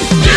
Hey!